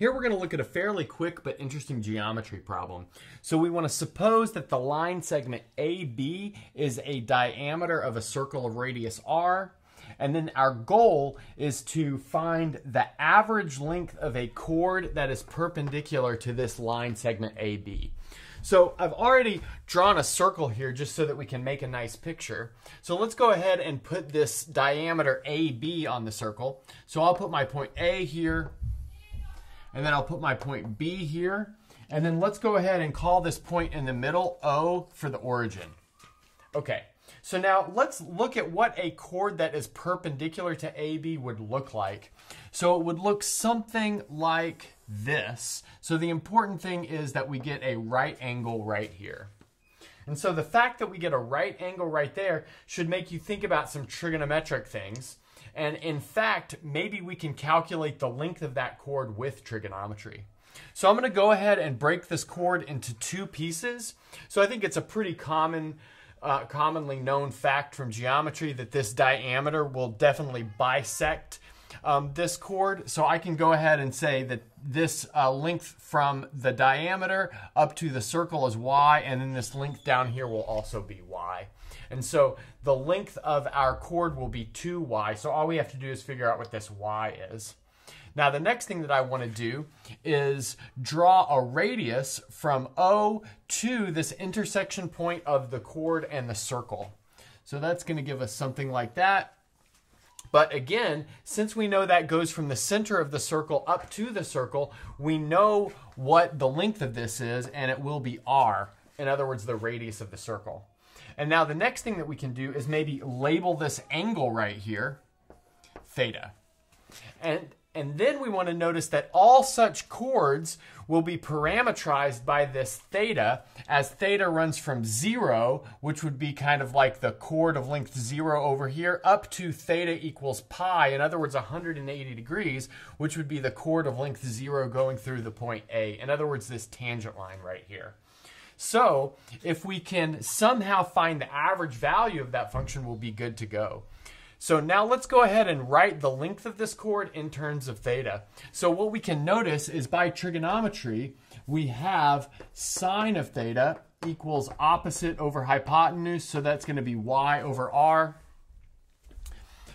Here we're going to look at a fairly quick but interesting geometry problem. So we want to suppose that the line segment AB is a diameter of a circle of radius r, and then our goal is to find the average length of a chord that is perpendicular to this line segment AB. So I've already drawn a circle here just so that we can make a nice picture. So let's go ahead and put this diameter AB on the circle. So I'll put my point A here, and then I'll put my point B here. And then let's go ahead and call this point in the middle O for the origin. Okay, so now let's look at what a chord that is perpendicular to AB would look like. So it would look something like this. So the important thing is that we get a right angle right here. And so the fact that we get a right angle right there should make you think about some trigonometric things. And in fact, maybe we can calculate the length of that chord with trigonometry. So I'm going to go ahead and break this chord into two pieces. So I think it's a pretty common, uh, commonly known fact from geometry that this diameter will definitely bisect um, this chord. So I can go ahead and say that this uh, length from the diameter up to the circle is y, and then this length down here will also be y. And so the length of our chord will be 2y. So all we have to do is figure out what this y is. Now the next thing that I want to do is draw a radius from O to this intersection point of the chord and the circle. So that's going to give us something like that. But again, since we know that goes from the center of the circle up to the circle, we know what the length of this is, and it will be r. In other words, the radius of the circle. And now the next thing that we can do is maybe label this angle right here, theta. And and then we want to notice that all such chords will be parametrized by this theta as theta runs from zero, which would be kind of like the chord of length zero over here, up to theta equals pi, in other words, 180 degrees, which would be the chord of length zero going through the point A. In other words, this tangent line right here. So if we can somehow find the average value of that function, we'll be good to go. So now let's go ahead and write the length of this chord in terms of theta. So what we can notice is by trigonometry, we have sine of theta equals opposite over hypotenuse, so that's going to be y over r.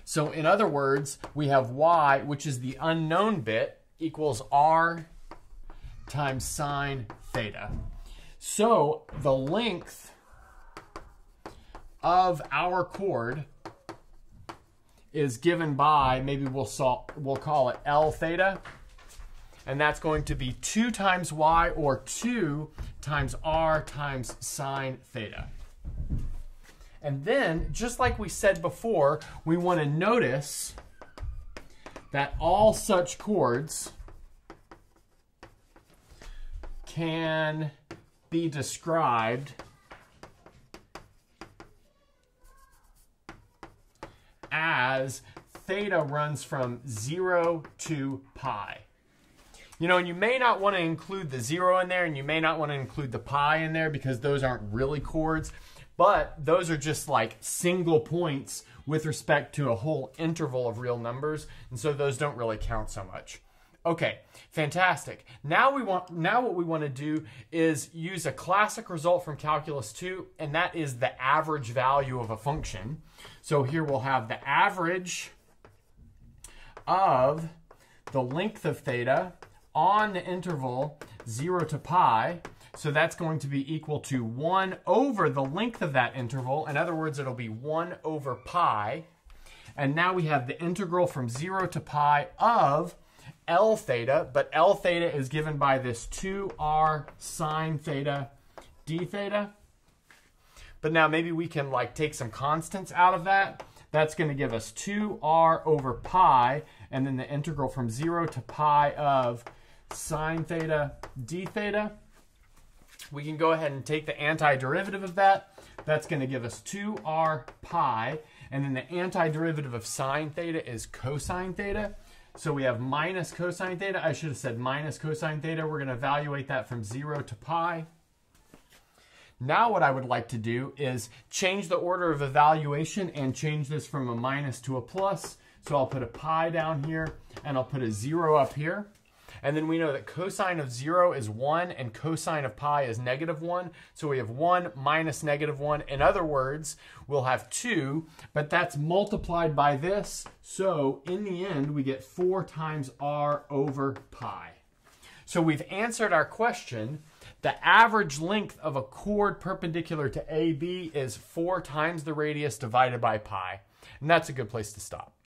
So in other words, we have y, which is the unknown bit, equals r times sine theta. So the length of our chord is given by, maybe we'll, we'll call it L theta. And that's going to be 2 times y or 2 times r times sine theta. And then, just like we said before, we want to notice that all such chords can be described as theta runs from 0 to pi. You know, and you may not want to include the 0 in there, and you may not want to include the pi in there because those aren't really chords, but those are just like single points with respect to a whole interval of real numbers, and so those don't really count so much. Okay, fantastic. Now we want now what we want to do is use a classic result from calculus 2 and that is the average value of a function. So here we'll have the average of the length of theta on the interval 0 to pi. So that's going to be equal to 1 over the length of that interval. In other words, it'll be 1 over pi. And now we have the integral from 0 to pi of L theta, but L theta is given by this 2r sine theta d theta. But now maybe we can like take some constants out of that. That's going to give us 2r over pi, and then the integral from 0 to pi of sine theta d theta. We can go ahead and take the antiderivative of that. That's going to give us 2r pi, and then the antiderivative of sine theta is cosine theta. So we have minus cosine theta. I should have said minus cosine theta. We're going to evaluate that from 0 to pi. Now what I would like to do is change the order of evaluation and change this from a minus to a plus. So I'll put a pi down here and I'll put a 0 up here. And then we know that cosine of 0 is 1 and cosine of pi is negative 1. So we have 1 minus negative 1. In other words, we'll have 2, but that's multiplied by this. So in the end, we get 4 times r over pi. So we've answered our question. The average length of a chord perpendicular to AB is 4 times the radius divided by pi. And that's a good place to stop.